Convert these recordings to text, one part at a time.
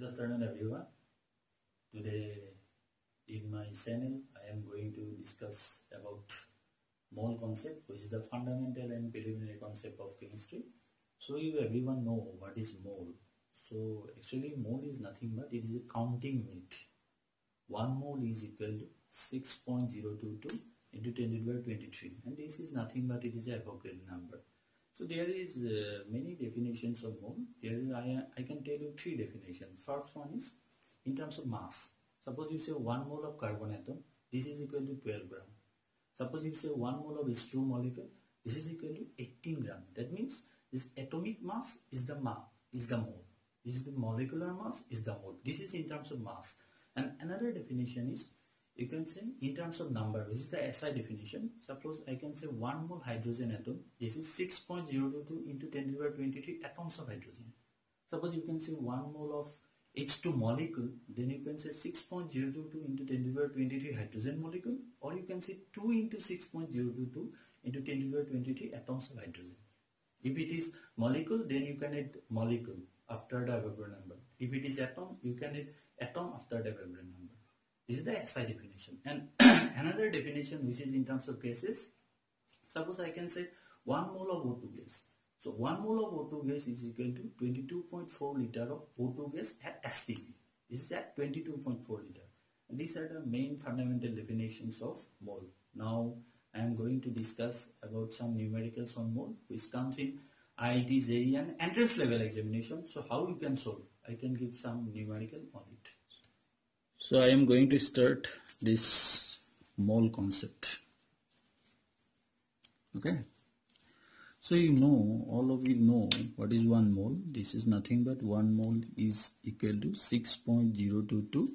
Good afternoon everyone. Today in my channel I am going to discuss about mole concept which is the fundamental and preliminary concept of chemistry. So you everyone know what is mole. So actually mole is nothing but it is a counting unit. 1 mole is equal to 6.022 into 10 to the power 23 and this is nothing but it is a Avogadro number. So there is uh, many definitions of mole. Here I, I can tell you three definitions. First one is in terms of mass. Suppose you say 1 mole of carbon atom, this is equal to 12 gram. Suppose you say 1 mole of H2 molecule, this is equal to 18 gram. That means this atomic mass is the mass, is the mole. This is the molecular mass is the mole. This is in terms of mass. And another definition is you can say in terms of number this is the SI definition. Suppose I can say 1 mole hydrogen atom. This is 6.022 into 10 to the power 23 atoms of hydrogen. Suppose you can say 1 mole of H2 molecule then you can say 6.022 into 10 to the power 23 hydrogen molecule or you can say 2 into 6.022 into 10 to the power 23 atoms of hydrogen. If it is molecule then you can add molecule after the Avogadro number. If it is atom you can add atom after the Avogadro number is the SI definition. And another definition which is in terms of gases, suppose I can say 1 mole of O2 gas. So 1 mole of O2 gas is equal to 22.4 liter of O2 gas at STP. This is at 22.4 liter. And these are the main fundamental definitions of mole. Now I am going to discuss about some numericals on mole which comes in IIT JEE and entrance level examination. So how you can solve? I can give some numerical on it. So I am going to start this mole concept. Okay. So you know, all of you know what is 1 mole. This is nothing but 1 mole is equal to 6.022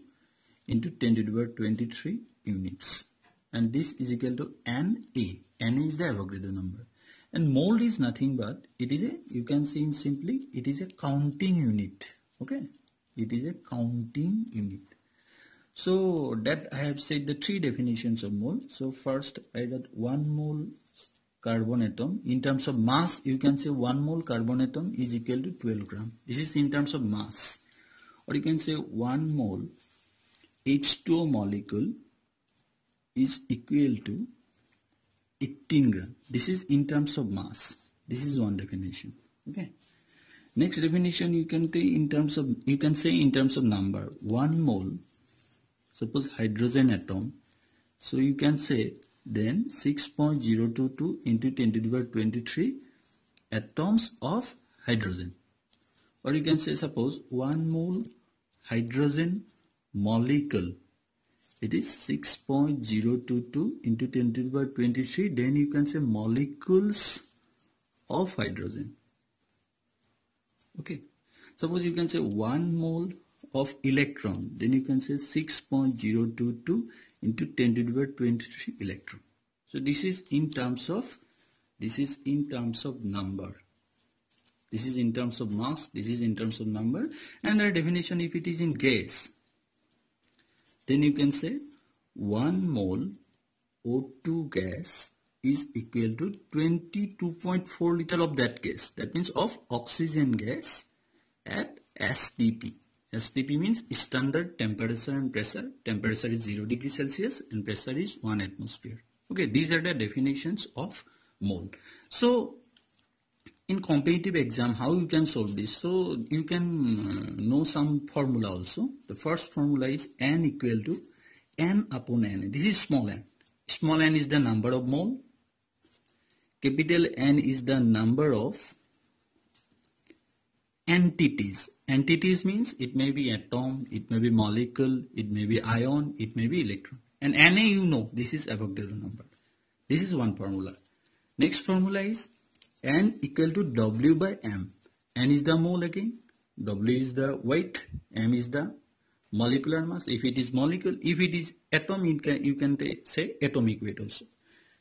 into 10 to the power 23 units. And this is equal to NA. NA is the Avogadro number. And mole is nothing but, it is a, you can see in simply, it is a counting unit. Okay. It is a counting unit. So that I have said the three definitions of mole. So first I got 1 mole carbon atom. In terms of mass, you can say 1 mole carbon atom is equal to 12 gram. This is in terms of mass. Or you can say 1 mole H2O molecule is equal to 18 gram. This is in terms of mass. This is one definition. Okay. Next definition you can take in terms of you can say in terms of number. 1 mole suppose hydrogen atom. So you can say then 6.022 into 10 to the power 23 atoms of hydrogen. Or you can say suppose 1 mole hydrogen molecule. It is 6.022 into 10 to the power 23 then you can say molecules of hydrogen. Okay. Suppose you can say 1 mole of electron. Then you can say 6.022 into 10 to the power 23 electron. So this is in terms of this is in terms of number. This is in terms of mass this is in terms of number. And the definition if it is in gas then you can say 1 mole O2 gas is equal to 22.4 liter of that gas. That means of oxygen gas at STP STP means standard temperature and pressure. Temperature is 0 degree Celsius and pressure is 1 atmosphere. Okay, these are the definitions of mole. So, in competitive exam, how you can solve this? So, you can uh, know some formula also. The first formula is N equal to N upon N. This is small n. Small n is the number of mole. Capital N is the number of entities Entities means it may be atom, it may be molecule, it may be ion, it may be electron. And Na you know, this is Avogadro number. This is one formula. Next formula is N equal to W by M. N is the mole again, W is the weight, M is the molecular mass. If it is molecule, if it is atom, you can, you can say atomic weight also.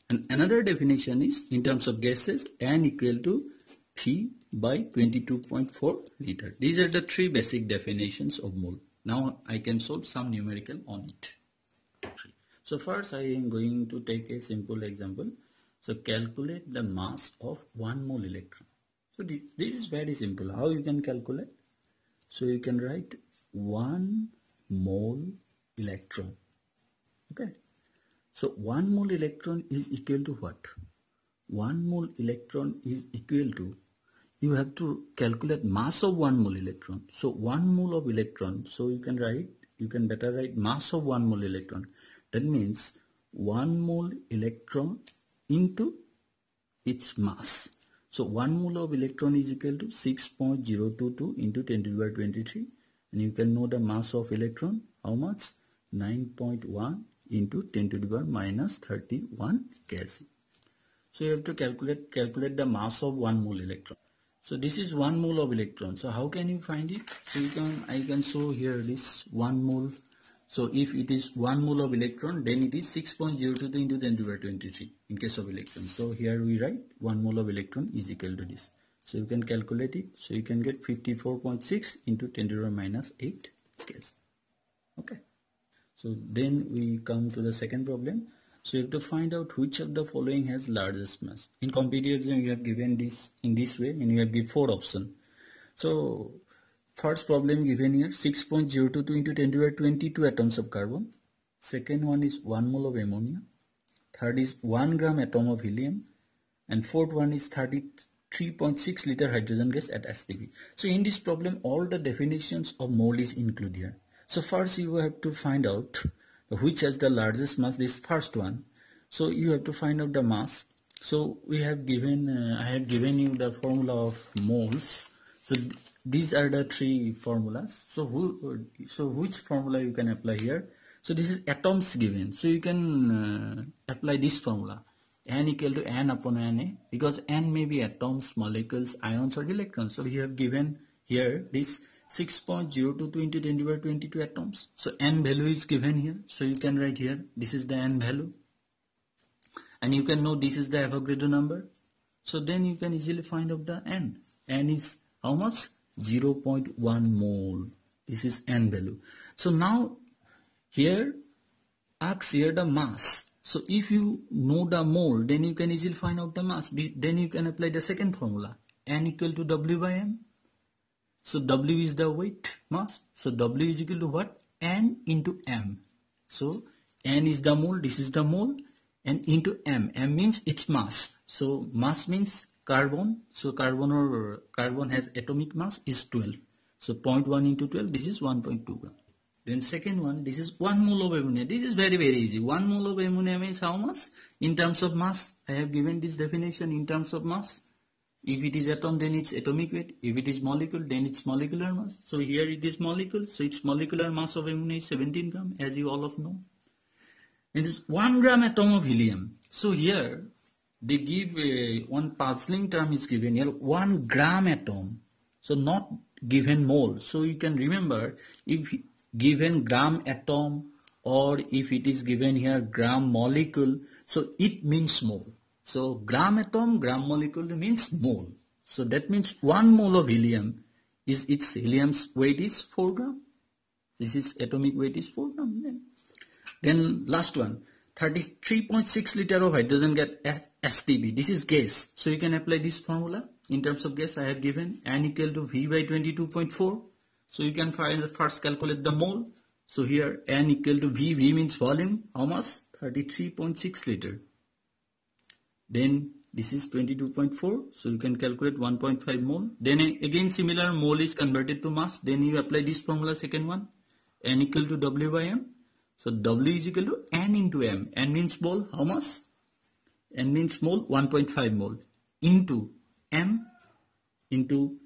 And another definition is in terms of gases, N equal to P by 22.4 liter. These are the three basic definitions of mole. Now I can solve some numerical on it. So first I am going to take a simple example. So calculate the mass of 1 mole electron. So this is very simple. How you can calculate? So you can write 1 mole electron. Okay. So 1 mole electron is equal to what? 1 mole electron is equal to you have to calculate mass of 1 mole electron. So 1 mole of electron, so you can write, you can better write mass of 1 mole electron. That means 1 mole electron into its mass. So 1 mole of electron is equal to 6.022 into 10 to the power 23 and you can know the mass of electron how much 9.1 into 10 to the power minus 31 kg. So you have to calculate calculate the mass of 1 mole electron. So this is 1 mole of electron. So how can you find it? So you can I can show here this 1 mole. So if it is 1 mole of electron then it is 6.022 into 10 to the power 23 in case of electron. So here we write 1 mole of electron is equal to this. So you can calculate it. So you can get 54.6 into 10 to the minus 8 kg. Okay. So then we come to the second problem. So you have to find out which of the following has largest mass. In computer exam, you have given this in this way and you have given four options. So first problem given here 6.022 into 10 to the 22 atoms of carbon. Second one is 1 mole of ammonia. Third is 1 gram atom of helium. And fourth one is 33.6 liter hydrogen gas at STP. So in this problem all the definitions of mole is included here. So first you have to find out which has the largest mass this first one. So you have to find out the mass. So we have given uh, I have given you the formula of moles. So th these are the three formulas. So who so which formula you can apply here? So this is atoms given. So you can uh, apply this formula. N equal to n upon na because n may be atoms molecules ions or electrons. So you have given here this 6.022 into 10 to the power 22 atoms. So n value is given here. So you can write here, this is the n value. And you can know this is the Avogadro number. So then you can easily find out the n. n is how much? 0.1 mole. This is n value. So now here, ask here the mass. So if you know the mole, then you can easily find out the mass. Then you can apply the second formula. n equal to w by m so W is the weight mass. So W is equal to what? N into M. So N is the mole, this is the mole and into M. M means its mass. So mass means carbon. So carbon or carbon has atomic mass is 12. So 0.1 into 12, this is 1.2 gram. Then second one, this is 1 mole of ammonia. This is very very easy. 1 mole of ammonia means how much? In terms of mass. I have given this definition in terms of mass. If it is atom, then it's atomic weight. If it is molecule, then it's molecular mass. So here it is molecule. So its molecular mass of ammonia is 17 gram, as you all of know. It is 1 gram atom of helium. So here they give a, one puzzling term is given here, 1 gram atom. So not given mole. So you can remember if given gram atom or if it is given here gram molecule, so it means mole. So gram atom, gram molecule means mole. So that means one mole of helium is its helium's weight is 4 gram. This is atomic weight is 4 gram. Then, last one, 33.6 liter of hydrogen gas STP. This is gas. So you can apply this formula. In terms of gas, I have given N equal to V by 22.4. So you can find first calculate the mole. So here N equal to V, V means volume. How much? 33.6 liter then this is 22.4 so you can calculate 1.5 mole. Then again similar mole is converted to mass. Then you apply this formula second one n equal to w by m. So w is equal to n into m. N means mole how much n means mole 1.5 mole. Into m into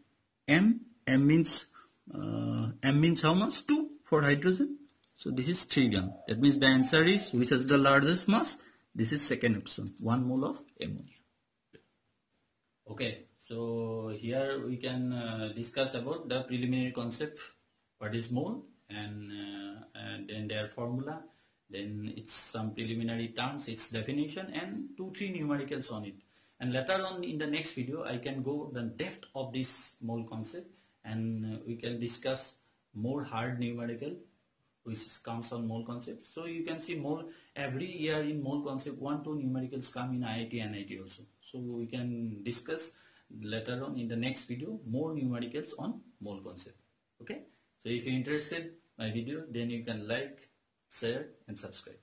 m m means uh, m means how much 2 for hydrogen. So this is 3 gram. That means the answer is which has the largest mass? This is second option, 1 mole of ammonia. Okay, so here we can uh, discuss about the preliminary concept, what is mole and, uh, and then their formula, then it's some preliminary terms, its definition and two, three numericals on it. And later on in the next video, I can go the depth of this mole concept and uh, we can discuss more hard numerical which comes on mole concept. So you can see mole every year in mole concept one two numericals come in IIT and IIT also. So we can discuss later on in the next video more numericals on mole concept. Okay. So if you're interested my video, then you can like, share and subscribe.